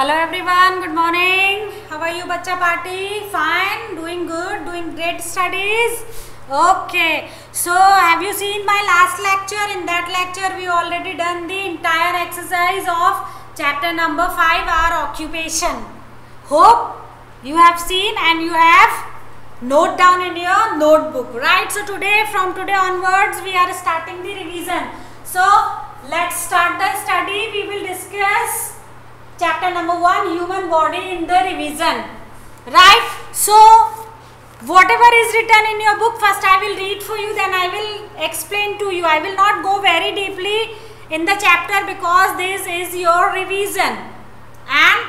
Hello everyone, good morning. How are you, Bacha Party? Fine, doing good, doing great studies. Okay, so have you seen my last lecture? In that lecture, we already done the entire exercise of chapter number 5, our occupation. Hope you have seen and you have note down in your notebook, right? So today, from today onwards, we are starting the revision. So let's start the study. We will discuss chapter number 1 human body in the revision. Right? So whatever is written in your book first i will read for you then i will explain to you. I will not go very deeply in the chapter because this is your revision. And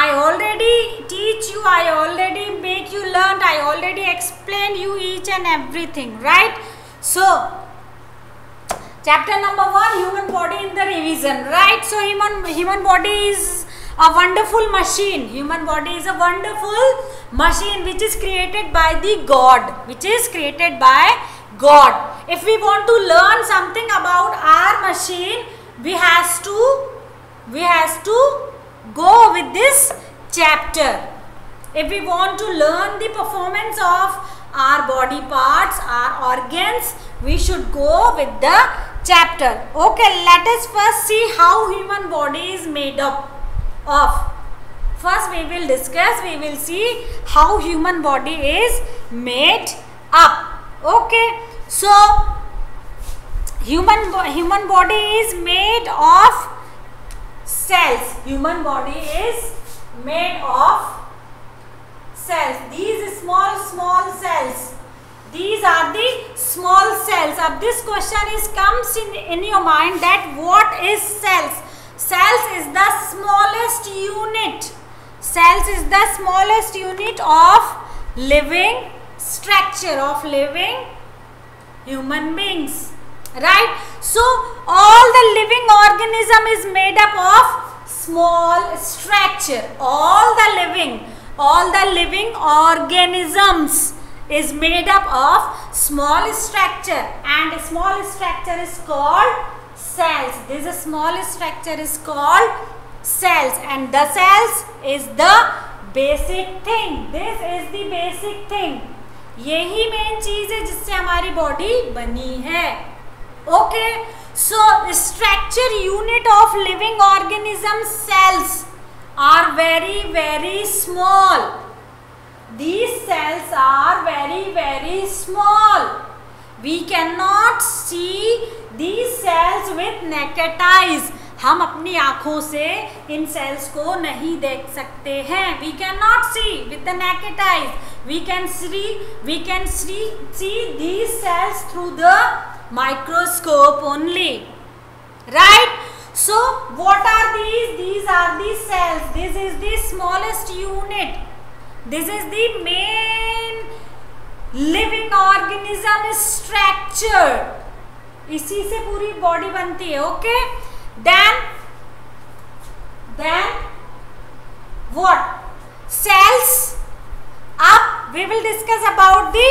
i already teach you i already make you learn i already explain you each and everything. Right? So chapter number 1 human body in the revision right? So human human body is a wonderful machine. Human body is a wonderful machine which is created by the god which is created by god. If we want to learn something about our machine we has to we has to go with this chapter. If we want to learn the performance of our body parts our organs we should go with the chapter. Okay let us first see how human body is made up of. First we will discuss we will see how human body is made up. Okay so human human body is made of cells. Human body is made of cells. These small small cells these are the small cells. अब this question is comes in in your mind that what is cells? Cells is the smallest unit. Cells is the smallest unit of living structure of living human beings right? So all the living organism is made up of small structure. All the living all the living organisms is made up of small structure and small structure is called cells this is small structure is called cells and the cells is the basic thing this is the basic thing यही main चीज है जिससे हमारी body बनी है okay so structure unit of living organism cells are very very small these cells are very very small. We cannot see these cells with naked eyes. हम अपनी आँखों से इन सेल्स को नहीं देख सकते हैं. We can not see with the naked eyes we can see we can see see the cells through the microscope only right so what are these these are the cells this is the smallest unit this is the main living organism structure. इसी से पूरी body बनती है okay then then what cells अब we will discuss about the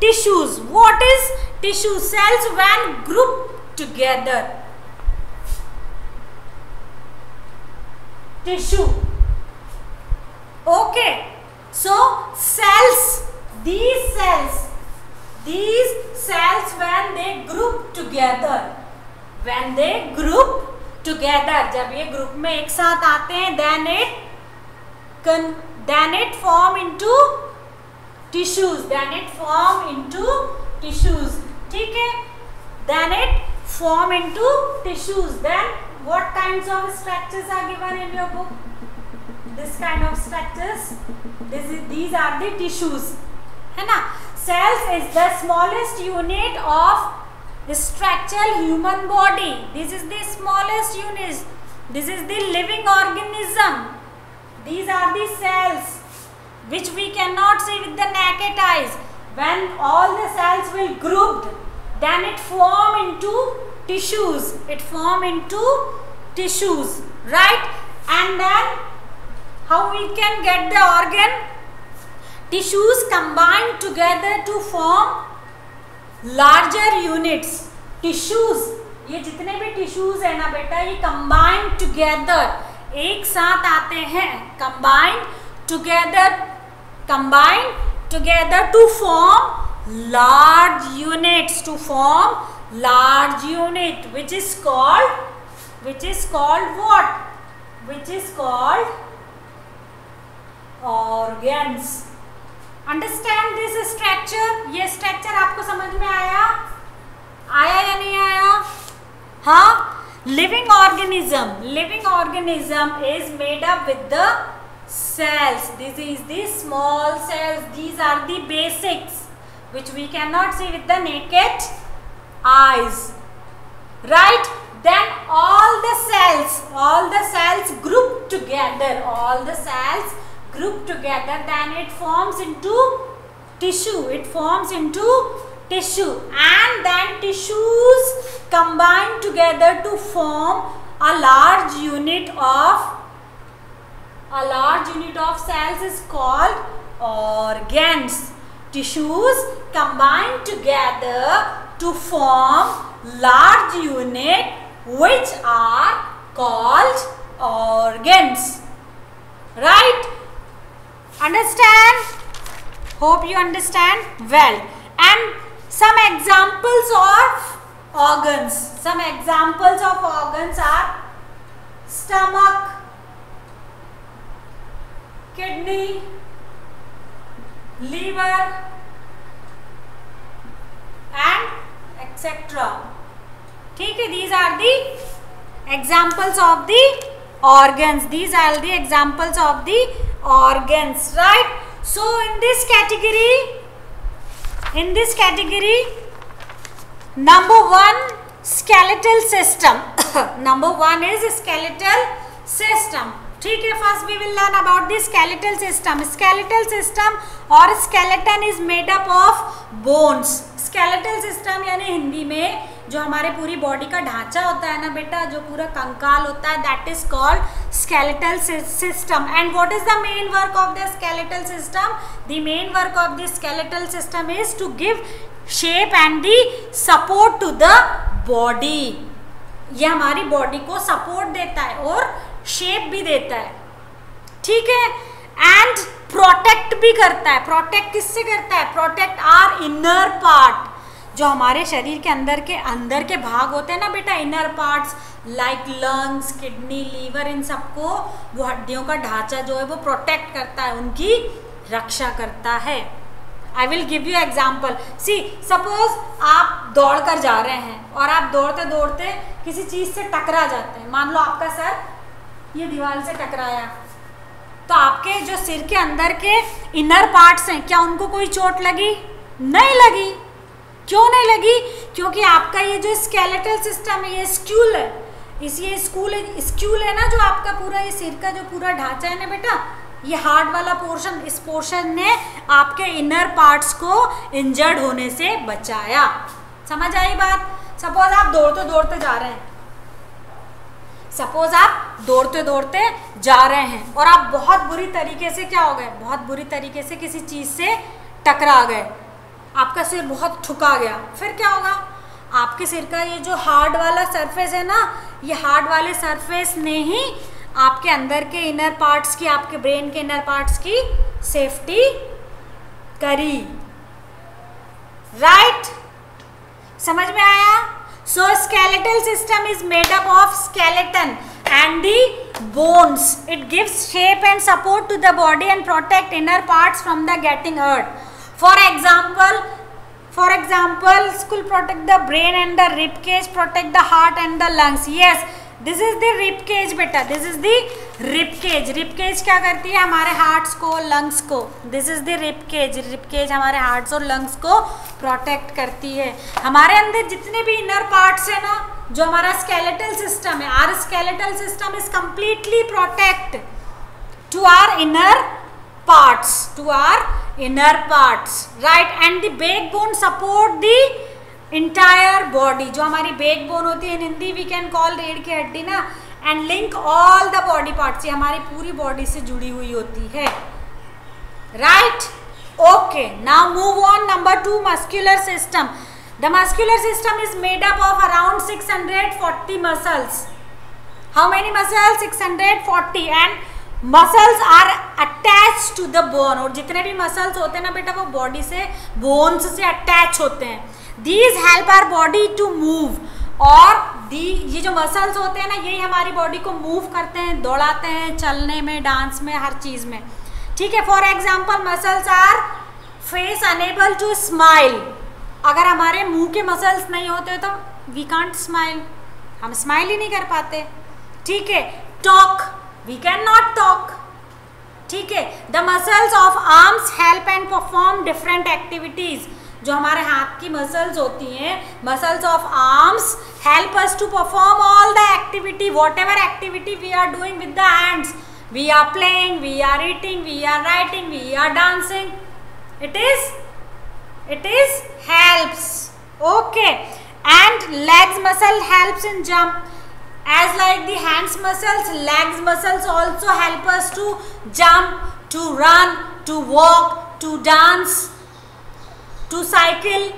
tissues what is tissue cells when group together tissue okay okay. So cells these cells these cells when they group together when they group together जब ये group में एक साथ आते हैं then it can, then it form into tissues then it form into tissues ठीक है then it form into tissues then what kinds of structures are given in your book this kind of structures this is, these are the tissues. है ना cells is the smallest unit of the structural human body. This is the smallest unit. This is the living organism. These are the cells which we cannot see with the naked eyes. When all the cells will grouped then it form into tissues. It form into tissues right? And then how we can get the organ? Tissues combine together to form larger units. Tissues. ये जितने भी tissues है ना बेटा, ये combined together एक साथ आते हैं. Combined together combined together to form large units to form large unit which is called which is called what which is called organs understand this structure ये स्ट्रक्चर आपको समझ में आया आया या नहीं आया हाँ living organism living organism is made up with the cells this is the small cells these are the basics which we cannot see with the naked eyes right then all the cells all the cells group together all the cells group together then it forms into tissue. It forms into tissue. And then tissues combine together to form a large unit of a large unit of cells is called organs. Tissues combine together to form large unit which are called organs. Right understand hope you understand well and some examples of organs. Some examples of organs are stomach, kidney, liver and etc. Okay, these are the examples of the organs. These are the examples of the organs, right? So, in this category, in this category number one skeletal system number one is skeletal system ठीक है first we will learn about the skeletal system skeletal system और skeleton is made up of bones skeletal system यानी हिंदी में जो हमारे पूरी body का ढांचा होता है ना बेटा, जो पूरा कंकाल होता है that is called skeletal system and what is the main work of the skeletal system the main work of the skeletal system is to give shape and the support to the body ये हमारी body को support देता है और shape भी देता है। ठीक है? एंड प्रोटेक्ट भी करता है। प्रोटेक्ट किससे करता है? प्रोटेक्ट आर इनर पार्ट जो हमारे शरीर के अंदर के अंदर के भाग होते हैं ना बेटा inner parts like lungs kidney liver इन सबको वो हड्डियों का ढांचा जो है वो प्रोटेक्ट करता है, उनकी रक्षा करता है। I will give you example see suppose आप दौड़ कर जा रहे हैं और आप दौड़ते दौड़ते किसी चीज़ से टकरा जाते हैं। मान लो आपका सर ये दीवार से टकराया। तो आपके जो सिर के अंदर के इनर पार्ट्स हैं, क्या उनको कोई चोट लगी? नहीं लगी। क्यों नहीं लगी? क्योंकि आपका ये जो स्केलेटल सिस्टम है, ये स्क्यूल है। इस ये स्कूल स्क्यूल है ना जो आपका पूरा ये सिर का जो पूरा ढांचा है ना बेटा? ये हार्ड वाला पोर्शन इस पोर्शन ने आपके इनर पार्ट्स को इंजर्ड होने से बचाया। समझ आई बात? सपोज़ आप दौड़ते दौड़ते जा रहे हैं। सपोज़ आप दौड़ते दौड़ते जा रहे हैं और आप बहुत बुरी तरीके से क्या हो गए? बहुत बुरी तरीके से किसी चीज़ से टकरा गए। आपका सिर बहुत ठुका गया। फिर क्या होगा? आपके सिर का ये जो हार्ड वाला सरफेस है ना, ये हार्ड वाले सरफेस ने ही आपके अंदर के इनर पार्ट्स की, आपके ब्रेन के इनर पार्ट्स की सेफ्टी करी। Right right? समझ में आया? So skeletal system is made up of skeleton and the bones it gives shape and support to the body and protect inner parts from the getting hurt For example, for example, school protect the brain and the rib cage, protect the heart and the lungs. Yes, this is the rib cage बेटा. This is the rib cage rib cage क्या करती है? हमारे hearts को lungs को. This is the rib cage rib cage हमारे hearts और lungs को प्रोटेक्ट करती है. हमारे अंदर जितने भी इनर पार्ट्स है ना जो हमारा स्केलेटल सिस्टम है our skeletal system is completely protect to our inner parts to our inner parts right and the backbone support the entire body जो हमारी backbone होती है हिंदी we can call रीढ़ की हड्डी ना and link all the body parts ये हमारी पूरी body से जुड़ी हुई होती है right okay now move on number two muscular system the muscular system is made up of around 640 muscles how many muscles 640 and muscles are attach to the bone और जितने भी मसल्स होते हैं ना बेटा, वो बॉडी से बोन्स से अटैच होते हैं। These help our body to move और दी ये जो मसल्स होते हैं ना, यही हमारी बॉडी को मूव करते हैं, दौड़ाते हैं, चलने में डांस में, हर चीज़ में। ठीक है for example muscles our face enable to smile अगर हमारे मुँह के मसल्स नहीं होते तो वी कांट स्माइल हम स्माइल ही नहीं कर पाते। ठीक है talk we can not talk ठीक है? The muscles of arms help and perform different activities जो हमारे हाथ की मसल्स होती हैं muscles of arms help us to perform all the activity whatever activity we are doing with the hands we are playing we are eating we are writing we are dancing it is it is helps. Okay and legs muscle helps in jump. As like the hands muscles legs muscles also help us to jump to run to walk to dance to cycle.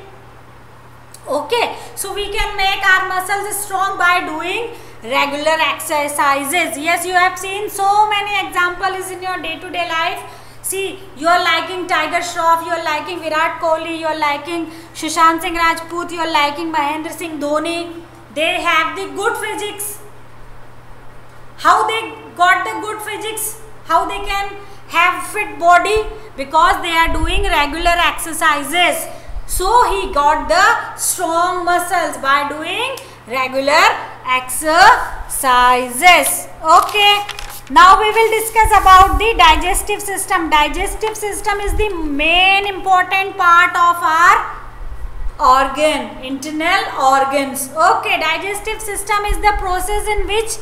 Okay so we can make our muscles strong by doing regular exercises. Yes you have seen so many examples in your day to day life. See, you are liking Tiger Shroff, you are liking Virat Kohli, you are liking Sushant Singh Rajput, you are liking Mahendra Singh Dhoni. They have the good physics. How they got the good physics? How they can have fit body? Because they are doing regular exercises. So he got the strong muscles by doing regular exercises. Okay. Now we will discuss about the digestive system. Digestive system is the main important part of our organ, internal organs. Okay, digestive system is the process in which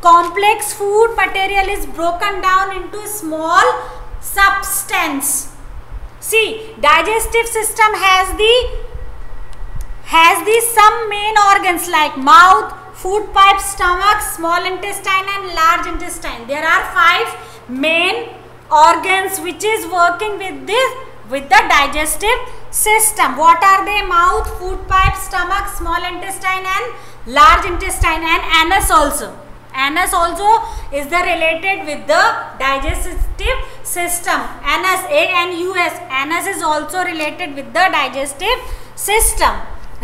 complex food material is broken down into small substance. See, digestive system has the has the some main organs like mouth, food pipe, stomach, small intestine and large intestine. There are five main organs which is working with this with the digestive system. What are they? Mouth, food pipe, stomach, small intestine and large intestine and anus also. Anus also is the related with the digestive system. Anus, A-N-U-S. Anus is also related with the digestive system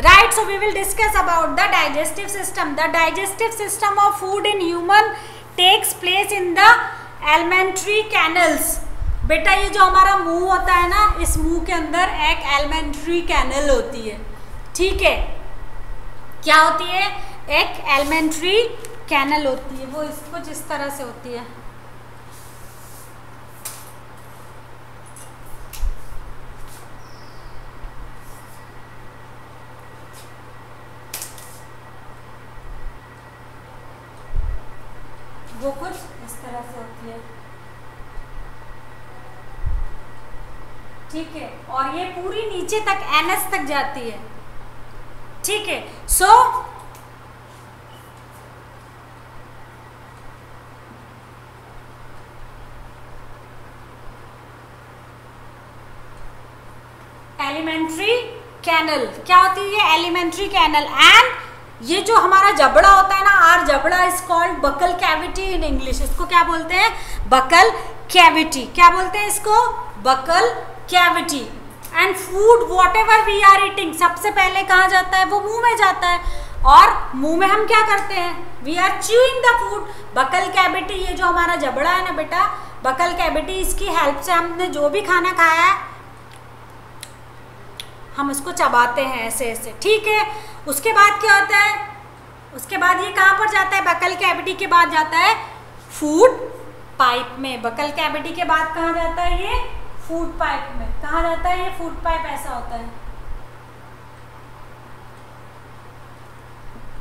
right so we will discuss about the digestive system the digestive system of food in human takes place in the alimentary canals बेटा, ये जो हमारा मुँह होता है ना, इस मुँह के अंदर एक एलिमेंट्री कैनल होती है। ठीक है? क्या होती है? एक एलिमेंट्री कैनल होती है। वो इसको जिस तरह से होती है वो कुछ इस तरह से होती है ठीक है और ये पूरी नीचे तक एनएस तक जाती है। ठीक है? सो एलिमेंट्री कैनल क्या होती है ये? एलिमेंट्री कैनल एंड ये जो हमारा जबड़ा होता है ना आर जबड़ा is called buccal cavity in English इसको क्या बोलते हैं? बकल कैविटी क्या बोलते हैं इसको? Buccal cavity and food whatever we are eating सबसे पहले कहाँ जाता है? वो मुँह में जाता है। और मुँह में हम क्या करते हैं? We are chewing the food buccal cavity ये जो हमारा जबड़ा है ना बेटा, बकल कैविटी इसकी हेल्प से हमने जो भी खाना खाया है, हम उसको चबाते हैं ऐसे ऐसे। ठीक है? उसके बाद क्या होता है? उसके बाद ये कहाँ पर जाता है? बकल कैविटी के बाद जाता है फ़ूड पाइप में। बकल कैविटी के बाद कहाँ जाता है ये? फ़ूड पाइप में कहाँ जाता है ये फ़ूड पाइप ऐसा होता है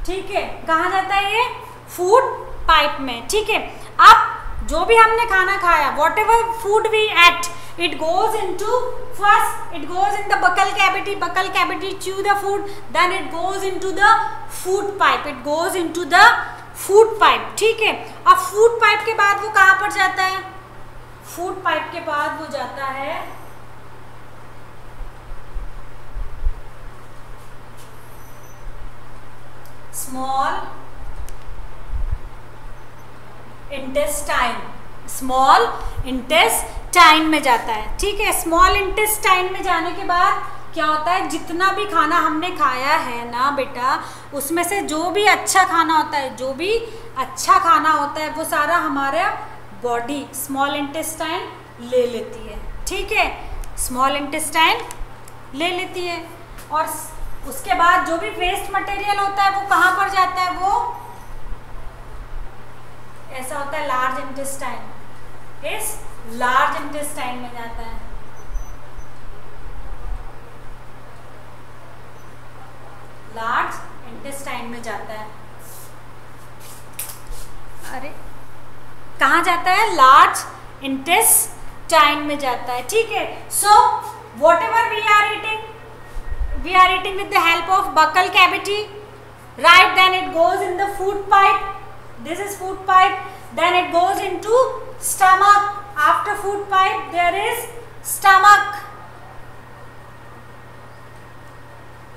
ठीक है कहाँ जाता है ये फ़ूड पाइप में ठीक है अब जो भी हमने खाना खाया whatever food we ate it goes into first it goes in the buccal cavity buccal cavity chew the food then it goes into the food pipe it goes into the food pipe ठीक है अब food pipe के बाद वो कहाँ पर जाता है फ़ूड पाइप के बाद वो जाता है। स्मॉल इंटेस्टाइन स्मॉल इंटेस्टाइन में जाता है। ठीक है, स्मॉल इंटेस्टाइन में जाने के बाद क्या होता है, जितना भी खाना हमने खाया है ना बेटा, उसमें से जो भी अच्छा खाना होता है, जो भी अच्छा खाना होता है, वो सारा हमारा बॉडी स्मॉल इंटेस्टाइन ले लेती है। ठीक है? स्मॉल इंटेस्टाइन ले लेती है। और उसके बाद जो भी वेस्ट मटेरियल होता है, वो कहाँ पर जाता है वो? ऐसा होता है लार्ज इंटेस्टाइन। इस लार्ज इंटेस्टाइन में जाता है। लार्ज इंटेस्टाइन में जाता है। अरे कहा जाता है? लार्ज इंटेस्टाइन में जाता है, ठीक है? So whatever we are eating we are eating with the help of buccal cavity right then it goes in the food pipe this is food pipe. Then it goes into stomach. After food pipe, there is stomach.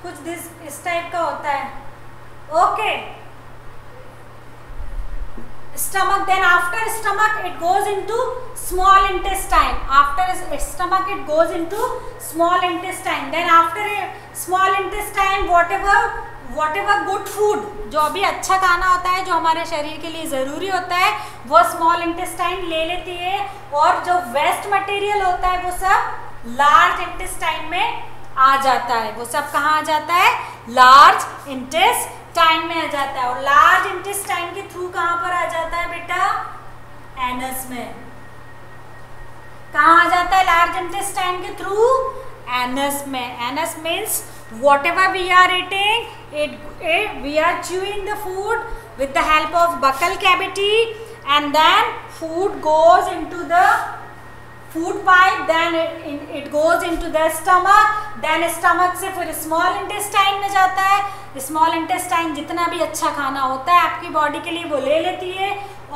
कुछ this इस type का होता है। Okay stomach then after stomach it goes into small intestine after stomach it goes into small intestine then after small intestine whatever whatever good food जो अभी अच्छा खाना होता है जो हमारे शरीर के लिए ज़रूरी होता है वो स्मॉल इंटेस्टाइन ले लेती है और जो वेस्ट मटेरियल होता है वो सब लार्ज इंटेस्टाइन में आ जाता है वो सब कहाँ आ जाता है लार्ज इंटेस्टाइन में आ जाता है और लार्ज इंटेस्टाइन के थ्रू कहाँ पर आ जाता है बेटा एनस में कहाँ आ जाता है लार्ज इंटेस्टाइन के थ्रू एनस में anus means whatever we are eating it, it we are chewing the food with the help of buccal cavity and then food goes into the food pipe then it, in, it goes into the stomach then stomach से फिर small intestine में जाता है small intestine जितना भी अच्छा खाना होता है आपकी बॉडी के लिए वो ले लेती है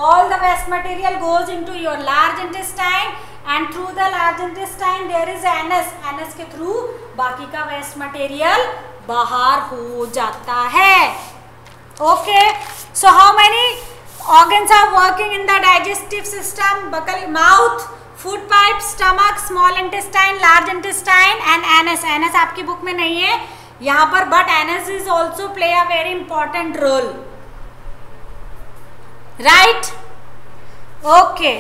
all the waste material goes into your large intestine and through the large intestine there is anus anus के through बाकी का वेस्ट मटेरियल बाहर हो जाता है okay so how many organs are working in the digestive system buccal mouth food pipe stomach small intestine large intestine and anus anus आपकी book में नहीं है। यहाँ पर but anus is also play a very important role right okay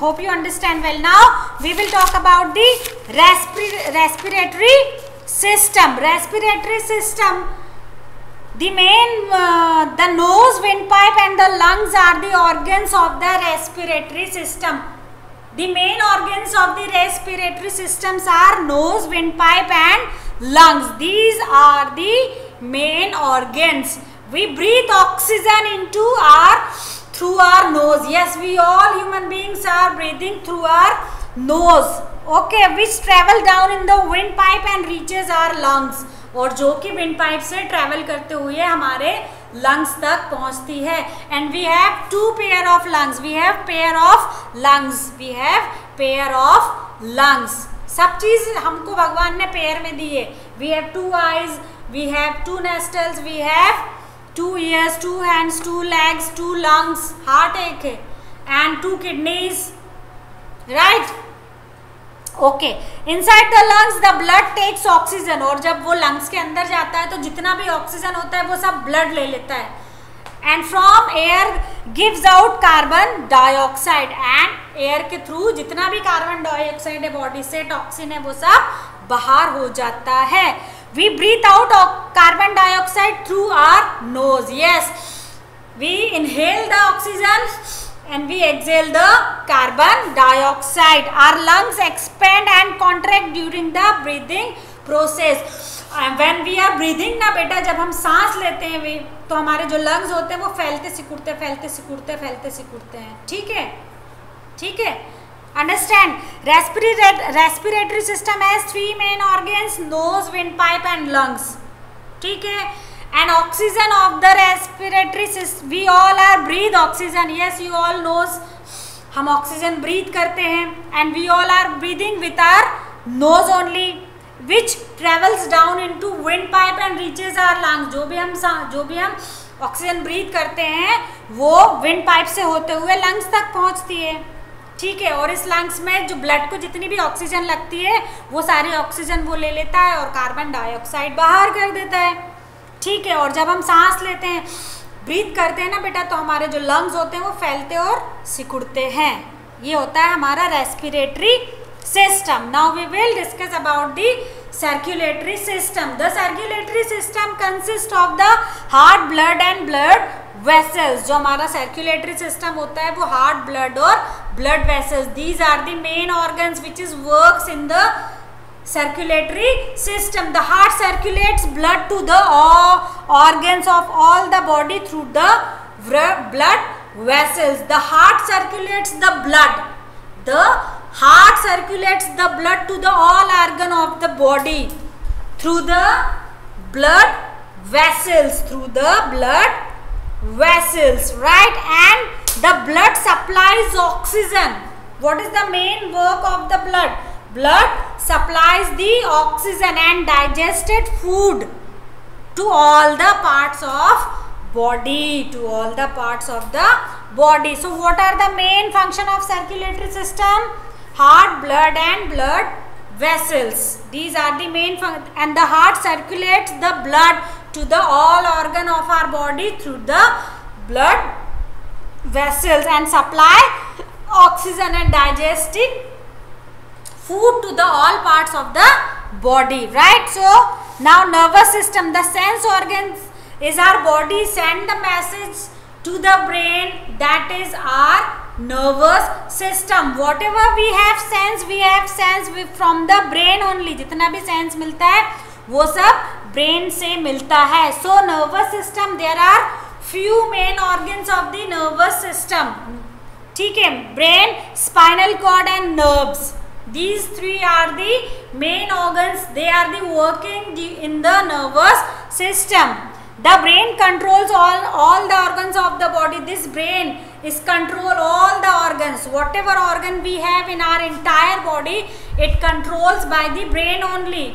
hope you understand well now we will talk about the respiratory system respiratory system the main uh, the nose windpipe and the lungs are the organs of the respiratory system. The main organs of the respiratory systems are nose windpipe and lungs these are the main organs we breathe oxygen into our through our nose yes we all human beings are breathing through our nose okay which travel down in the windpipe and reaches our lungs और जो कि wind pipe से travel करते हुए हमारे lungs तक पहुँचती है। And we have two pair of lungs we have pair of lungs we have pair of lungs सब चीज़ हमको भगवान ने पेयर में दी है। We have two eyes we have two nostrils we have two ears, two hands, two legs, two lungs, heart एक है। And two kidneys, right? Okay inside the lungs the blood takes oxygen और जब वो lungs के अंदर जाता है तो जितना भी ऑक्सीजन होता है, वो सब ब्लड ले लेता है. And from air gives out carbon dioxide and air के थ्रू जितना भी कार्बन डाइऑक्साइड है बॉडी से टॉक्सिन है, वो सब बाहर हो जाता है. We breathe out carbon dioxide through our nose yes we inhale the oxygen. And we exhale the carbon dioxide our lungs expand and contract during the breathing process when we are breathing ना बेटा जब हम सांस लेते हैं वे तो हमारे जो लंग्स होते हैं वो फैलते सिकुड़ते फैलते सिकुड़ते फैलते सिकुड़ते हैं ठीक है ठीक है Understand? Respiratory, respiratory system has three main organs: nose, windpipe, and lungs. ठीक है? And oxygen of the respiratory system. We all are breathe oxygen. Yes, you all knows. हम ऑक्सीजन ब्रीथ करते हैं and we all are breathing with our nose only which travels down into windpipe and reaches our lungs जो भी हम जो भी हम oxygen breathe करते हैं वो विंड पाइप से होते हुए लंग्स तक पहुँचती है ठीक है और इस लंग्स में जो ब्लड को जितनी भी ऑक्सीजन लगती है वो सारी ऑक्सीजन वो ले लेता है और कार्बन डाइऑक्साइड बाहर कर देता है ठीक है, और जब हम सांस लेते हैं ब्रीथ करते हैं ना बेटा तो हमारे जो लंग्स होते हैं, वो फैलते और सिकुड़ते हैं। ये होता है हमारा respiratory system now we will discuss about the circulatory system the circulatory system consist of the heart blood and blood vessels जो हमारा सर्क्यूलेटरी सिस्टम होता है, वो हार्ट ब्लड और blood vessels these are the main organs which is work in the circulatory system. The heart circulates blood to the all organs of all the body through the blood vessels. The heart circulates the blood. The heart circulates the blood to the all organ of the body through the blood vessels through the blood vessels right? And the blood supplies oxygen. What is the main work of the blood blood supplies the oxygen and digested food to all the parts of body to all the parts of the body. So what are the main function of circulatory system? Heart blood and blood vessels. These are the main and the heart circulates the blood to the all organ of our body through the blood vessels and supply oxygen and digesting food to the all parts of the body right so now nervous system the sense organs is our body send the message to the brain that is our nervous system whatever we have sense we have sense from the brain only जितना भी sense मिलता है वो सब brain से मिलता है so nervous system there are few main organs of the nervous system ठीक है brain spinal cord and nerves these three are the main organs. They are the working in the nervous system. The brain controls all all the organs of the body. This brain is control all the organs. Whatever organ we have in our entire body it controls by the brain only.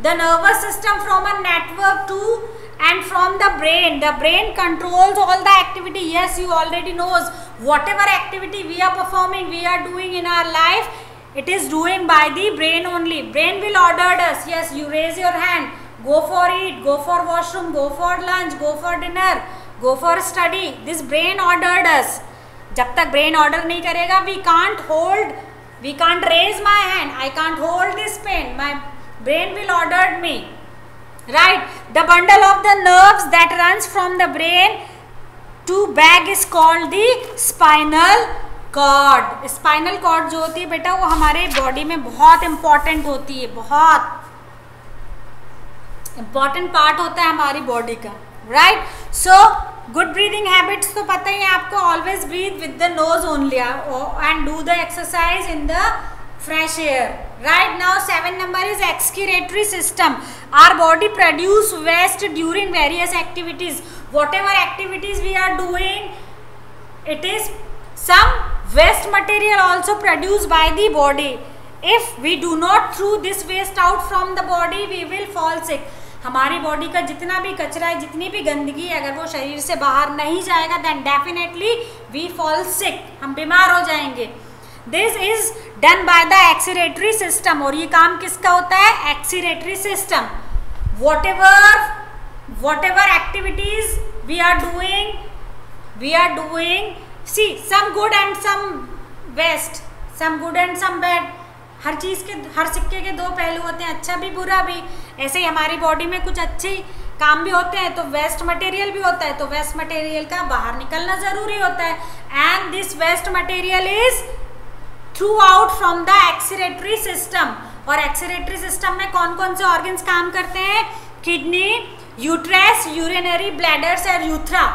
The nervous system from a network to and from the brain. The brain controls all the activity. Yes you already knows. Whatever activity we are performing we are doing in our life it is doing by the brain only brain will order us yes you raise your hand go for eat go for washroom go for lunch go for dinner go for study this brain ordered us जब तक brain order नहीं करेगा we can't hold we can't raise my hand I can't hold this pen my brain will ordered me right the bundle of the nerves that runs from the brain to back is called the spinal cord spinal cord जो होती है बेटा, वो हमारे body में बहुत important होती है, बहुत। इंपॉर्टेंट पार्ट होता है हमारी बॉडी का right so good breathing habits तो पता ही है आपको always breathe with the nose only and do the exercise in the fresh air right now seven number is excretory system our body produce waste during various activities whatever activities we are doing it is some waste material also produced by the body. If we do not throw this waste out from the body, we will fall sick. हमारी body का जितना भी कचरा है, जितनी भी गंदगी है, अगर वो शरीर से बाहर नहीं जाएगा then definitely we fall sick हम बीमार हो जाएँगे. This is done by the excretory system और ये काम किसका होता है? Excretory system whatever whatever activities we are doing we are doing see some good and some waste some good and some bad हर चीज़ के, हर सिक्के के दो पहलू होते हैं अच्छा भी, बुरा भी। ऐसे ही हमारी बॉडी में कुछ अच्छे काम भी होते हैं तो वेस्ट मटेरियल भी होता है तो वेस्ट मटेरियल का बाहर निकलना ज़रूरी होता है। And this waste material is through out from the excretory system और एक्सीरेटरी सिस्टम में कौन कौन से ऑर्गन्स काम करते हैं? किडनी यूट्रेस यूरिनरी ब्लैडर्स और यूथ्रा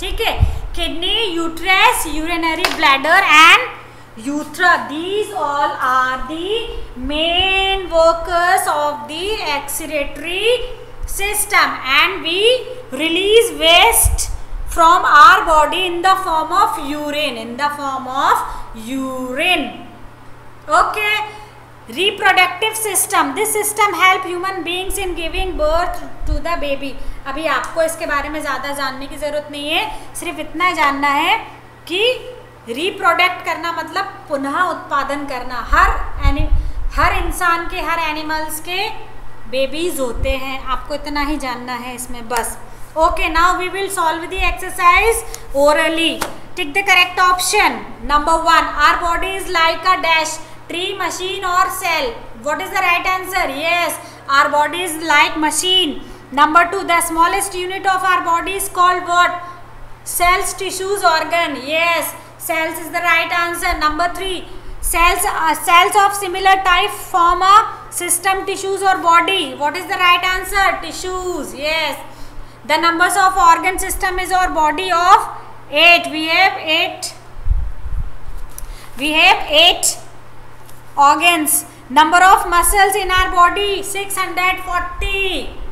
ठीक है? kidney, uterus, urinary bladder and urethra. These all are the main workers of the excretory system and we release waste from our body in the form of urine. In the form of urine. Okay. Reproductive system. This system help human beings in giving birth to the baby. अभी आपको इसके बारे में ज़्यादा जानने की ज़रूरत नहीं है, सिर्फ़ इतना जानना है कि रिप्रोडक्ट करना मतलब पुनः उत्पादन करना। हर एनि हर इंसान के, हर एनिमल्स के बेबीज होते हैं। आपको इतना ही जानना है इसमें, बस। Okay now we will solve the exercise orally tick the correct option number one our body is like a dash tree machine और cell what is the right answer yes our body is like machine. Number 2 the smallest unit of our body is called what? Cells tissues organ. Yes cells is the right answer. Number 3 cells uh, cells of similar type form a system tissues or body. What is the right answer? Tissues. Yes. The numbers of organ system is our body of 8 we have 8 we have 8 organs. Number of muscles in our body 640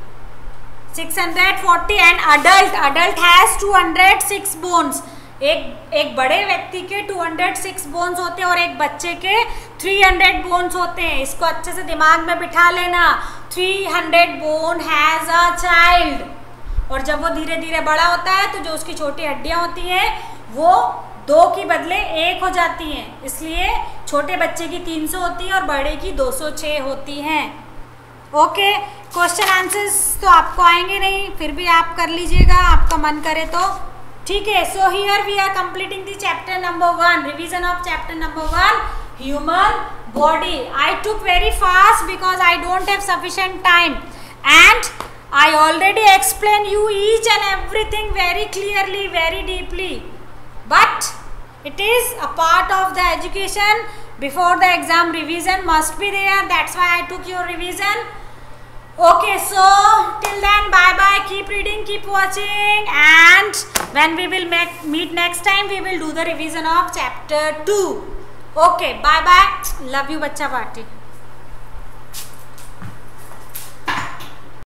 640 and adult. Adult has 206 bones एक एक बड़े व्यक्ति के 206 bones होते हैं और एक बच्चे के 300 बोन्स होते हैं। इसको अच्छे से दिमाग में बिठा लेना। 300 बोन हैज़ अ चाइल्ड और जब वो धीरे धीरे बड़ा होता है तो जो उसकी छोटी हड्डियाँ होती हैं, वो दो की बदले एक हो जाती हैं। इसलिए छोटे बच्चे की 300 होती है और बड़े की 206 होती हैं। ओके क्वेश्चन आंसर्स तो आपको आएँगे नहीं, फिर भी आप कर लीजिएगा, आपका मन करे तो। ठीक है so here we are completing the chapter number one revision of chapter number one human body I took very fast because I don't have sufficient time and I already explain you each and everything very clearly very deeply but it is a part of the education before the exam revision must be there that's why I took your revision okay so till then bye bye keep reading keep watching. And when we will make, meet next time we will do the revision of chapter 2 okay bye bye love you bacha party